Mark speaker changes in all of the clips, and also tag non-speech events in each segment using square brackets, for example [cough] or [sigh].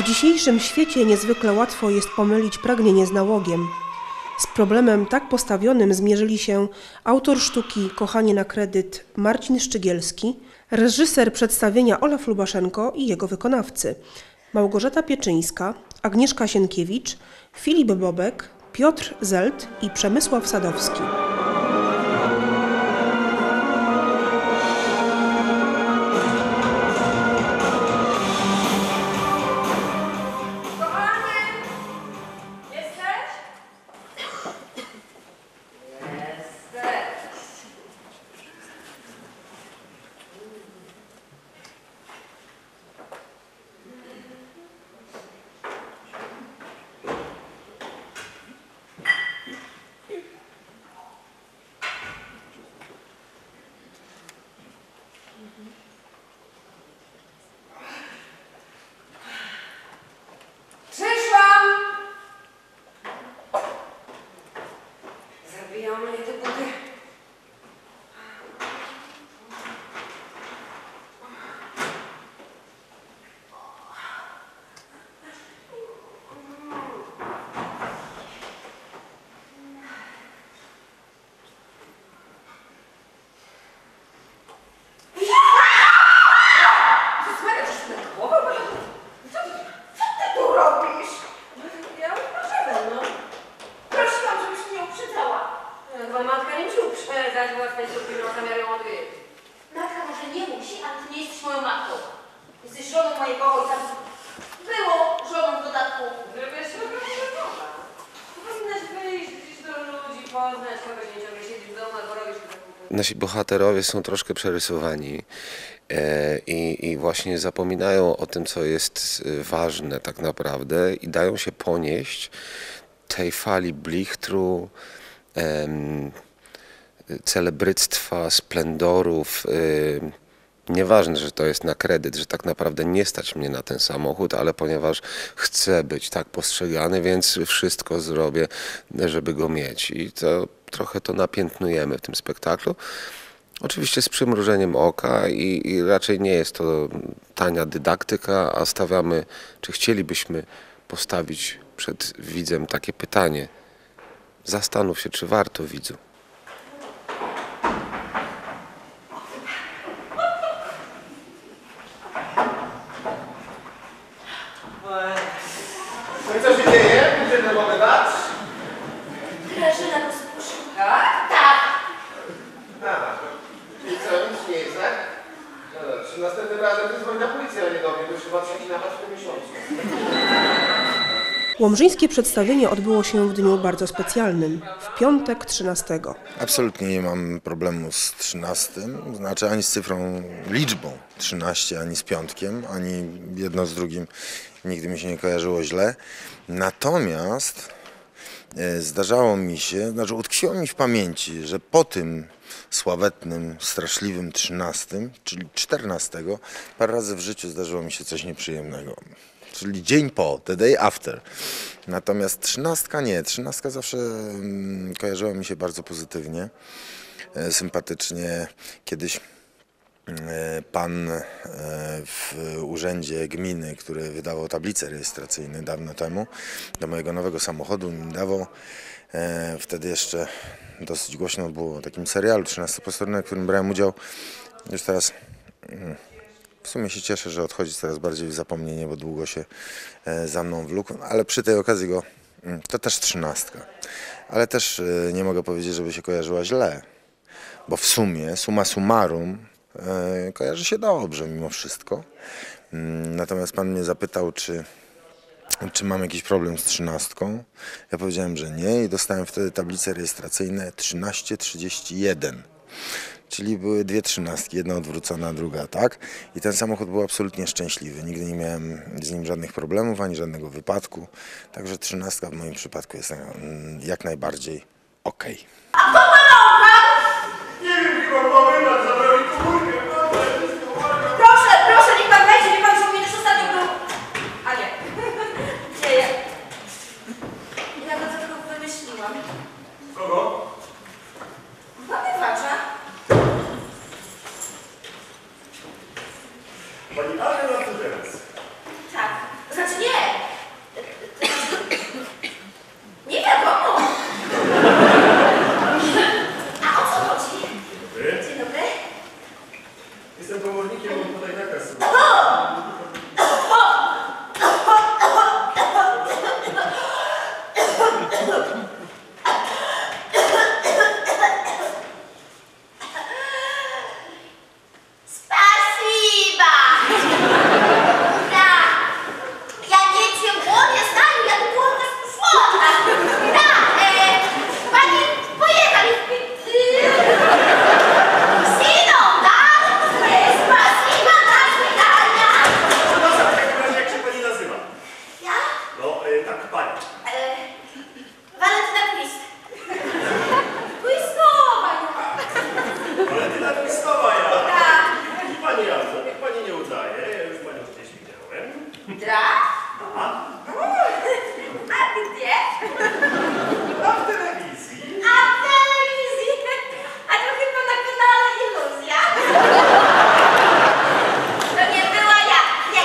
Speaker 1: W dzisiejszym świecie niezwykle łatwo jest pomylić pragnienie z nałogiem. Z problemem tak postawionym zmierzyli się autor sztuki Kochanie na kredyt Marcin Szczygielski, reżyser przedstawienia Olaf Lubaszenko i jego wykonawcy Małgorzata Pieczyńska, Agnieszka Sienkiewicz, Filip Bobek, Piotr Zelt i Przemysław Sadowski.
Speaker 2: Mm-hmm.
Speaker 3: Nasi bohaterowie są troszkę przerysowani e, i, i właśnie zapominają o tym, co jest e, ważne tak naprawdę i dają się ponieść tej fali blichtru, celebryctwa, splendorów. Nieważne, że to jest na kredyt, że tak naprawdę nie stać mnie na ten samochód, ale ponieważ chcę być tak postrzegany, więc wszystko zrobię, żeby go mieć. I to trochę to napiętnujemy w tym spektaklu. Oczywiście z przymrużeniem oka i, i raczej nie jest to tania dydaktyka, a stawiamy, czy chcielibyśmy postawić przed widzem takie pytanie. Zastanów się, czy warto widzu.
Speaker 4: No i co się dzieje? Gdzie mogę dać?
Speaker 5: Grażyna go spuszczyła.
Speaker 2: Tak?
Speaker 5: Tak.
Speaker 4: A, i co, nic nie jest, tak? No dobrze, następnym razem wyzwoń na policję,
Speaker 1: Łomżyńskie przedstawienie odbyło się w dniu bardzo specjalnym, w piątek 13.
Speaker 6: Absolutnie nie mam problemu z 13, znaczy ani z cyfrą, liczbą 13, ani z piątkiem, ani jedno z drugim nigdy mi się nie kojarzyło źle. Natomiast zdarzało mi się, znaczy utkwiło mi w pamięci, że po tym sławetnym, straszliwym 13, czyli 14, parę razy w życiu zdarzyło mi się coś nieprzyjemnego. Czyli dzień po, the day after. Natomiast trzynastka nie, trzynastka zawsze mm, kojarzyła mi się bardzo pozytywnie, e, sympatycznie. Kiedyś e, pan e, w urzędzie gminy, który wydawał tablice rejestracyjne dawno temu do mojego nowego samochodu mi dawał. e, Wtedy jeszcze dosyć głośno było o takim serialu 13 postronnym, w którym brałem udział. Już teraz mm, w sumie się cieszę, że odchodzi coraz bardziej w zapomnienie, bo długo się e, za mną wlókł, ale przy tej okazji go, mm, to też trzynastka. Ale też e, nie mogę powiedzieć, żeby się kojarzyła źle, bo w sumie, summa summarum, e, kojarzy się dobrze mimo wszystko. Mm, Natomiast pan mnie zapytał, czy, czy mam jakiś problem z trzynastką. Ja powiedziałem, że nie i dostałem wtedy tablice rejestracyjne 1331. Czyli były dwie trzynastki, jedna odwrócona, druga tak. I ten samochód był absolutnie szczęśliwy. Nigdy nie miałem z nim żadnych problemów, ani żadnego wypadku. Także trzynastka w moim przypadku jest mm, jak najbardziej okej.
Speaker 4: Nie Vamos
Speaker 5: tak, pani. E, Walentyna Twist. Twistowa,
Speaker 7: Walentyna Twistowa ja.
Speaker 5: Tak.
Speaker 7: I pani Jano, niech pani nie udaje, ja już panią gdzieś widziałem.
Speaker 5: Tak? A ty gdzie?
Speaker 7: A w telewizji.
Speaker 5: A w telewizji? A to chyba na kanale Iluzja. To nie była ja. Nie.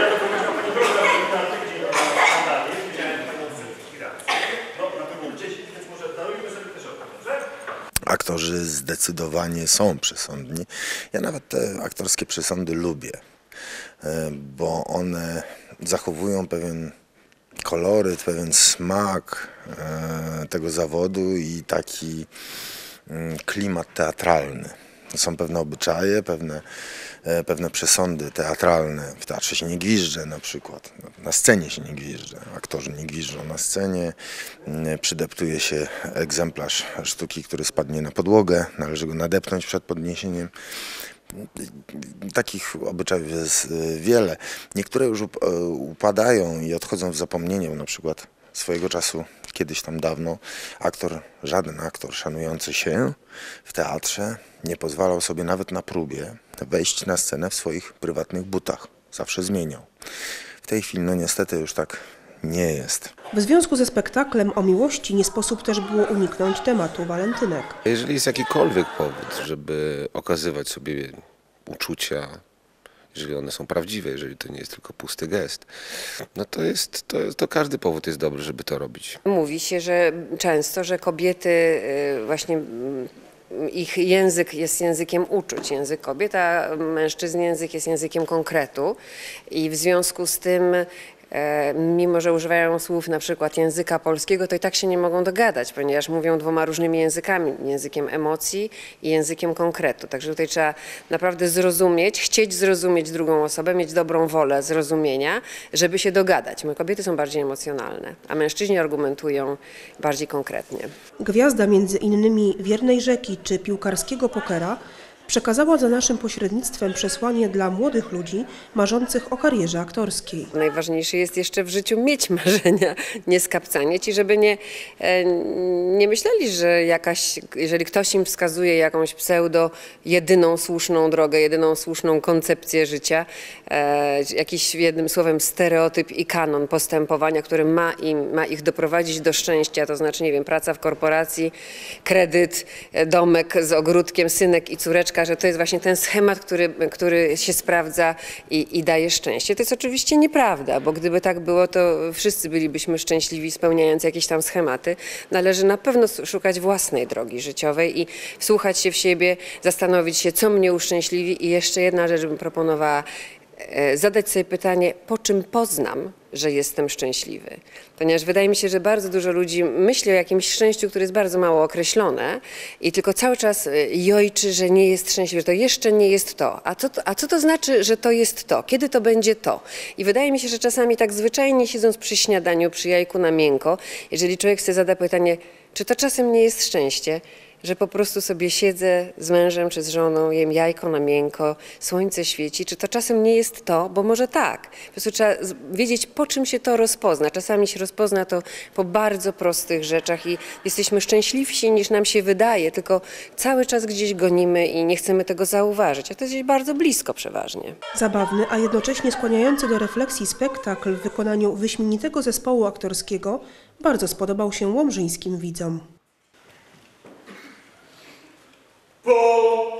Speaker 7: Ja to pomyślał pani program na tydzień na skandali, widziałem panią z Firacji. No, na pewno gdzieś, więc może darujmy sobie też o tym, dobrze?
Speaker 6: Aktorzy zdecydowanie są przesądni. Ja nawet te aktorskie przesądy lubię, e, bo one zachowują pewien koloryt, pewien smak e, tego zawodu i taki mm, klimat teatralny. Są pewne obyczaje, pewne, e, pewne przesądy teatralne. W teatrze się nie gwizdże na przykład. Na scenie się nie gwizdże. Aktorzy nie gwizdżą na scenie. Mm, Przydeptuje się egzemplarz sztuki, który spadnie na podłogę. Należy go nadepnąć przed podniesieniem. Takich obyczajów jest y, wiele. Niektóre już e, upadają i odchodzą w zapomnienie. Na przykład swojego czasu, kiedyś tam dawno, aktor, żaden aktor szanujący się w teatrze nie pozwalał sobie nawet na próbie wejść na scenę w swoich prywatnych butach. Zawsze zmieniał. W tej chwili, no niestety, już tak nie jest.
Speaker 1: W związku ze spektaklem o miłości nie sposób też było uniknąć tematu walentynek.
Speaker 3: Jeżeli jest jakikolwiek powód, żeby okazywać sobie uczucia, jeżeli one są prawdziwe, jeżeli to nie jest tylko pusty gest, no to jest, to, to każdy powód jest dobry, żeby to robić.
Speaker 2: Mówi się, że często, że kobiety y, właśnie mm, ich język jest językiem uczuć, język kobiet, a mężczyzn język jest językiem konkretu i w związku z tym mimo, że używają słów na przykład języka polskiego, to i tak się nie mogą dogadać, ponieważ mówią dwoma różnymi językami, językiem emocji i językiem konkretu. Także tutaj trzeba naprawdę zrozumieć, chcieć zrozumieć drugą osobę, mieć dobrą wolę zrozumienia, żeby się dogadać. My kobiety są bardziej emocjonalne, a mężczyźni argumentują bardziej konkretnie.
Speaker 1: Gwiazda między innymi Wiernej Rzeki czy piłkarskiego pokera przekazała za naszym pośrednictwem przesłanie dla młodych ludzi marzących o karierze aktorskiej.
Speaker 2: Najważniejsze jest jeszcze w życiu mieć [laughs] marzenia, nie skapcanieć i żeby nie, e, nie myśleli, że jakaś, jeżeli ktoś im wskazuje jakąś pseudo jedyną słuszną drogę, jedyną słuszną koncepcję życia, e, jakiś jednym słowem stereotyp i kanon postępowania, który ma, im, ma ich doprowadzić do szczęścia, to znaczy, nie wiem, praca w korporacji, kredyt, e, domek z ogródkiem, synek i córeczka, że to jest właśnie ten schemat, który, który się sprawdza i, i daje szczęście. To jest oczywiście nieprawda, bo gdyby tak było, to wszyscy bylibyśmy szczęśliwi spełniając jakieś tam schematy. Należy na pewno szukać własnej drogi życiowej i wsłuchać się w siebie, zastanowić się, co mnie uszczęśliwi i jeszcze jedna rzecz bym proponowała, zadać sobie pytanie, po czym poznam, że jestem szczęśliwy. Ponieważ wydaje mi się, że bardzo dużo ludzi myśli o jakimś szczęściu, które jest bardzo mało określone i tylko cały czas e, jojczy, że nie jest szczęśliwy, że to jeszcze nie jest to. A co, to. a co to znaczy, że to jest to? Kiedy to będzie to? I wydaje mi się, że czasami tak zwyczajnie siedząc przy śniadaniu, przy jajku na miękko, jeżeli człowiek sobie zada pytanie, czy to czasem nie jest szczęście, że po prostu sobie siedzę z mężem czy z żoną, jem jajko na miękko, słońce świeci, czy to czasem nie jest to, bo może tak. Po prostu trzeba wiedzieć, po czym się to rozpozna. Czasami się rozpozna to po bardzo prostych rzeczach i jesteśmy szczęśliwsi niż nam się wydaje, tylko cały czas gdzieś gonimy i nie chcemy tego zauważyć, a to jest gdzieś bardzo blisko przeważnie.
Speaker 1: Zabawny, a jednocześnie skłaniający do refleksji spektakl w wykonaniu wyśmienitego zespołu aktorskiego bardzo spodobał się łomżyńskim widzom.
Speaker 7: Po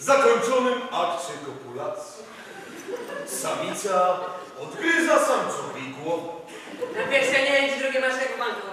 Speaker 7: zakończonym akcie kopulacji
Speaker 8: Samica odgryza samcowi głowę.
Speaker 7: Na pierwsze nie idź, drugie masz jak banku.